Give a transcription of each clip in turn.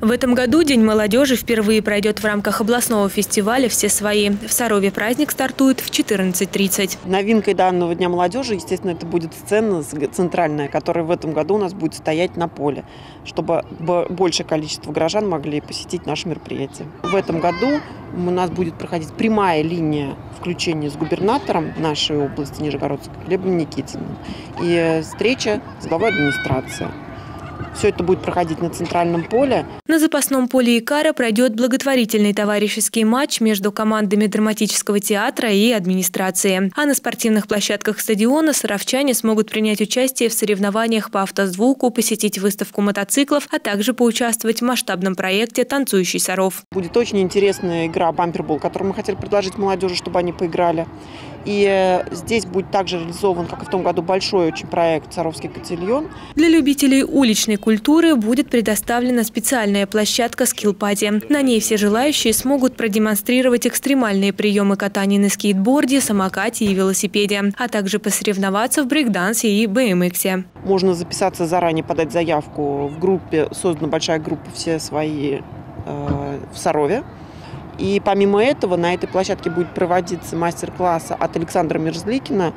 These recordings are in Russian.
В этом году День молодежи впервые пройдет в рамках областного фестиваля «Все свои». В Сарове праздник стартует в 14.30. Новинкой данного Дня молодежи, естественно, это будет сцена центральная, которая в этом году у нас будет стоять на поле, чтобы большее количество горожан могли посетить наше мероприятие. В этом году у нас будет проходить прямая линия включения с губернатором нашей области Нижегородской Глебом Никитиным и встреча с главой администрации. Все это будет проходить на центральном поле. На запасном поле Икара пройдет благотворительный товарищеский матч между командами драматического театра и администрации. А на спортивных площадках стадиона саровчане смогут принять участие в соревнованиях по автозвуку, посетить выставку мотоциклов, а также поучаствовать в масштабном проекте «Танцующий Саров». Будет очень интересная игра «Бампербол», которую мы хотели предложить молодежи, чтобы они поиграли. И э, здесь будет также реализован, как и в том году, большой очень проект «Саровский котельон». Для любителей уличной культуры будет предоставлена специальная площадка «Skill Party». На ней все желающие смогут продемонстрировать экстремальные приемы катания на скейтборде, самокате и велосипеде, а также посоревноваться в брейкдансе и BMX. Можно записаться заранее, подать заявку в группе, создана большая группа «Все свои» э, в Сарове. И помимо этого на этой площадке будет проводиться мастер-класс от Александра Мерзликина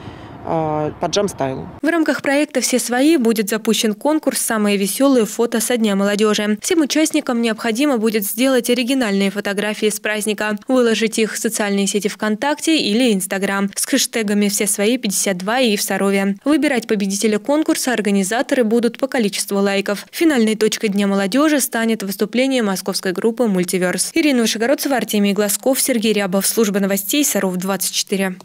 по джам-стайлу. В рамках проекта «Все свои» будет запущен конкурс «Самые веселые фото со Дня молодежи». Всем участникам необходимо будет сделать оригинальные фотографии с праздника, выложить их в социальные сети ВКонтакте или Инстаграм с хэштегами «Все свои 52» и «В Сарове». Выбирать победителя конкурса организаторы будут по количеству лайков. Финальной точкой Дня молодежи станет выступление московской группы «Мультиверс». Ирина Вышегородцева, Артемий Глазков, Сергей Рябов. Служба новостей «Саров 24».